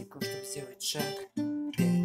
секунд, чтобы сделать шаг. Пять.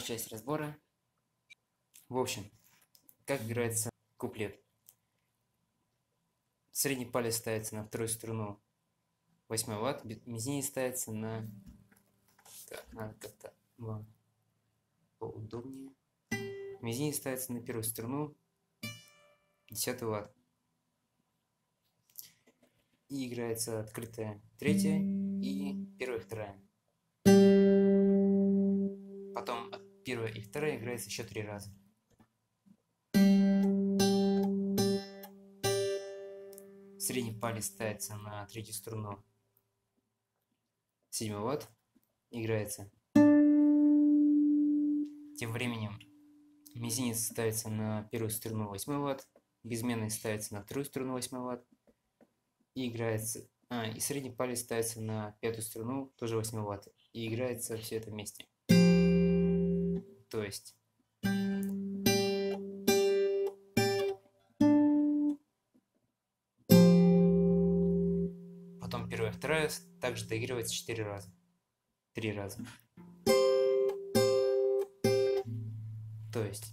Вторая часть разбора. В общем, как играется куплет. Средний палец ставится на вторую струну 8 ватт, мизинец ставится на... Так, надо как-то вам поудобнее. Мизинец ставится на первую струну 10 ватт. И играется открытая третья и первая вторая. Потом от первая и вторая играется еще три раза. Средний палец ставится на третью струну 7 ватт. Играется. Тем временем мизинец ставится на первую струну 8 ватт. Безменный ставится на вторую струну 8 ватт. И играется... А, и средний палец ставится на пятую струну, тоже 8 ватт. И играется все это вместе. То есть потом первая, вторая также доигрывается четыре раза. Три раза. То есть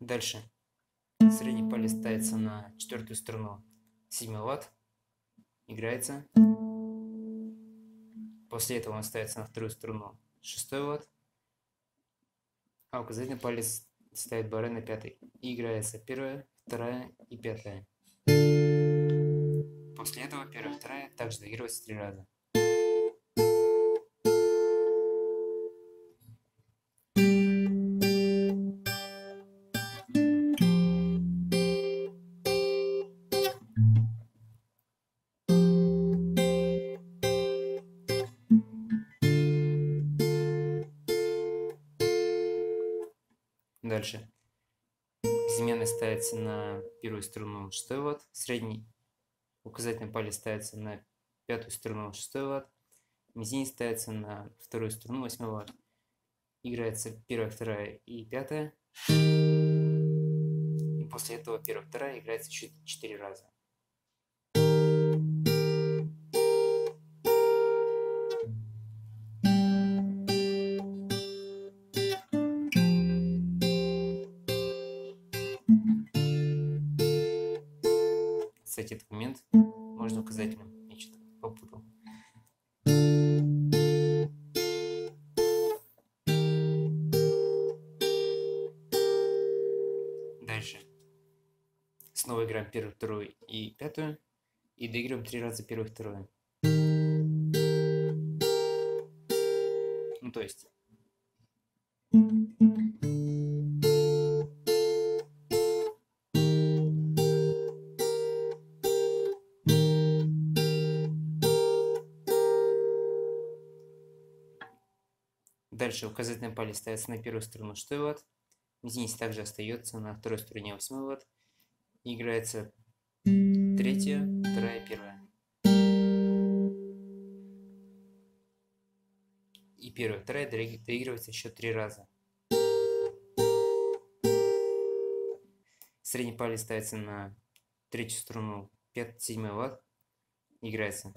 дальше средний палец ставится на четвертую струну 7 ватт, играется. После этого он ставится на вторую струну 6 ватт, а указательный палец ставит баре на пятый. И играется первая, вторая и пятая. После этого первая, вторая также доигрывается три раза. Дальше. Безымянный ставится на первую струну 6 ватт, средний указательный палец ставится на пятую струну 6 ватт, мизинец ставится на вторую струну 8 ватт. Играется первая, вторая и пятая. И после этого первая, вторая играется еще 4 раза. Кстати, этот момент можно указательным. Я что-то попутал. Дальше. Снова играем первую, вторую и пятую. И доигрываем три раза первую, вторую. Ну, то есть... Дальше указательный палец ставится на первую струну 6 ватт. Мизинец также остается на второй струне 8 ватт. И играется третья, вторая, первая. И первая, вторая доиг- доигрывается еще три раза. Средний палец ставится на третью струну 5 7 лад. Играется.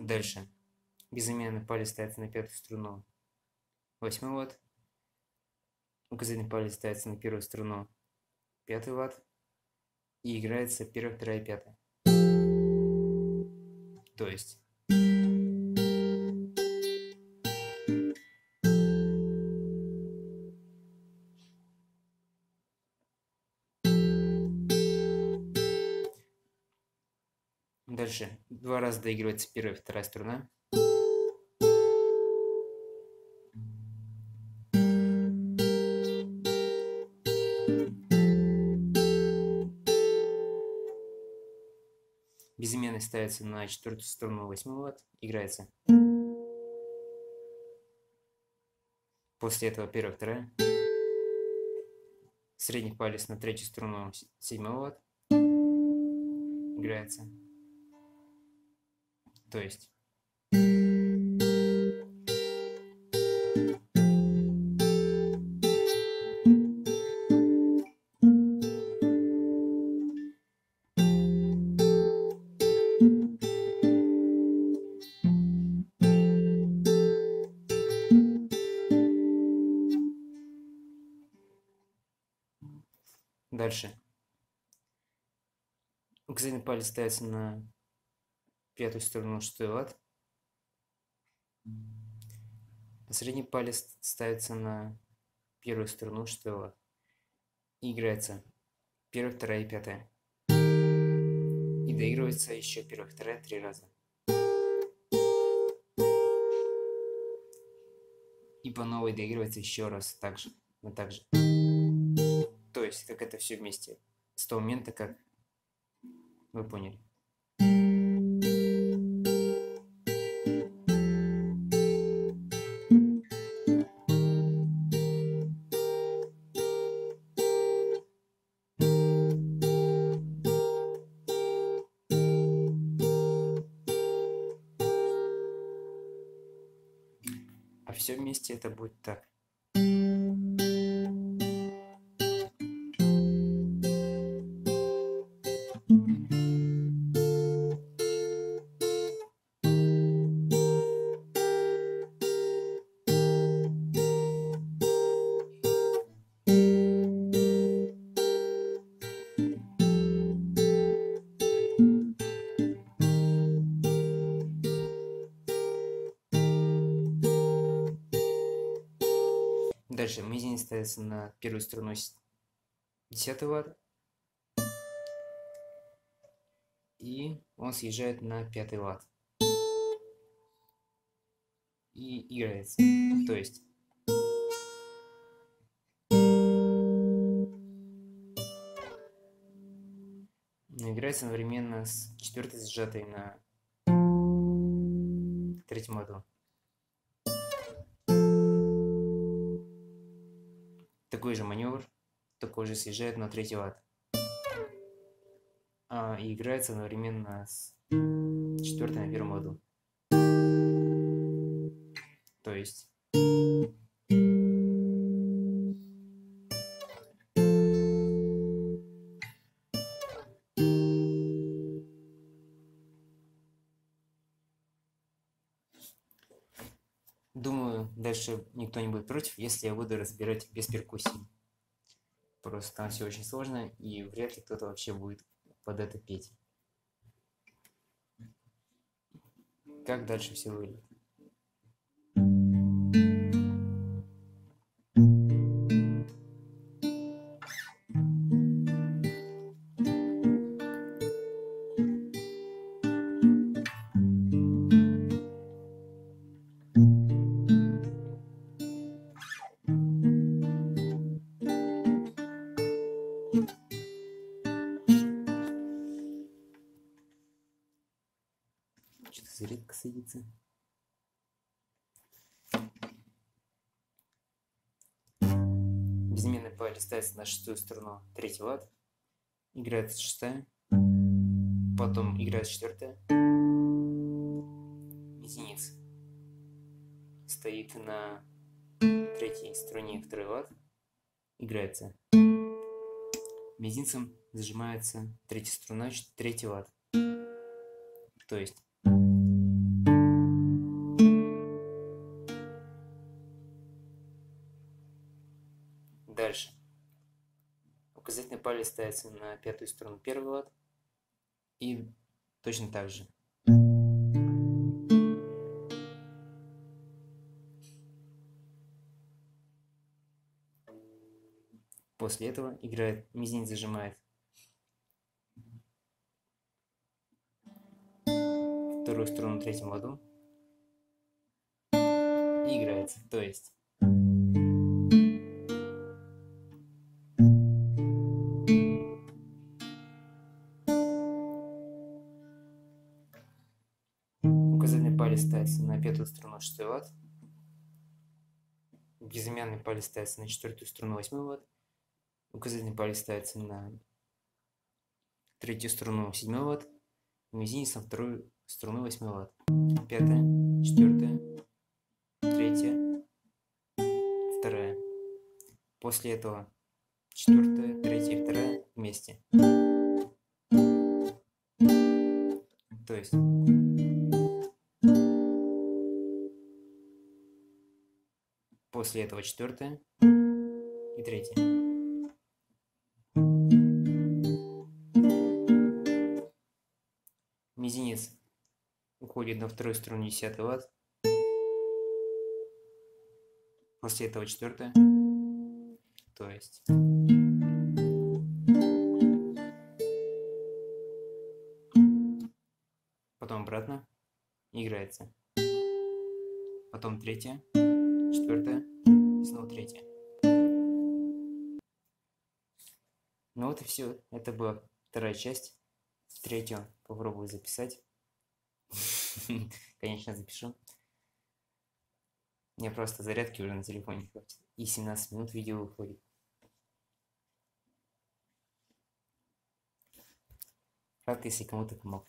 Дальше. Безымянный палец ставится на пятую струну 8 лад. Указательный палец ставится на первую струну 5 лад. И играется первая, вторая, пятая. То есть Дальше два раза доигрывается первая и вторая струна. Безыменный ставится на четвертую струну восьмой лад, играется. После этого первая, вторая. Средний палец на третью струну седьмой лад, играется. То есть Указательный палец ставится на пятую сторону шестой лад. Средний палец ставится на первую сторону лад. И играется первая, вторая и пятая. И доигрывается еще первая, вторая три раза. И по новой доигрывается еще раз так же. Вот так же. То есть, как это все вместе. С того момента, как вы поняли. А все вместе это будет так. Дальше мизинец ставится на первую струну 10 лад. И он съезжает на пятый лад. И играется. То есть играется одновременно с четвертой сжатой на третьем ладу. Такой же маневр, такой же съезжает на третий лад. А, и играется одновременно с четвертой на первом ладу. То есть... Думаю, дальше никто не будет против, если я буду разбирать без перкуссии. Просто там все очень сложно, и вряд ли кто-то вообще будет под это петь. Как дальше все выглядит? Зарядка садится. Безыменный палец ставится на шестую струну третий лад. Играется шестая. Потом играет четвертая. Мизинец стоит на третьей струне второй лад. Играется. мизинцем зажимается третья струна, третий лад. То есть Ставится на пятую струну первый лад. И точно так же. После этого играет мизинец зажимает вторую струну третьем ладу и играется. То есть ставится на пятую струну шестой лад, безымянный палец ставится на четвертую струну восьмой лад, указательный палец ставится на третью струну седьмой лад, мизинец на вторую струну восьмой лад. Пятая, четвертая, третья, вторая. После этого четвертая, третья и вторая вместе. То есть после этого четвертая и третья. Мизинец уходит на вторую струну 10 лад. После этого четвертая. То есть... Потом обратно. Играется. Потом третья, четвертая, снова третья. Ну вот и все. Это была вторая часть. Третью попробую записать. Конечно, запишу. Мне просто зарядки уже на телефоне хватит. И 17 минут видео выходит. Рад, если кому-то помог.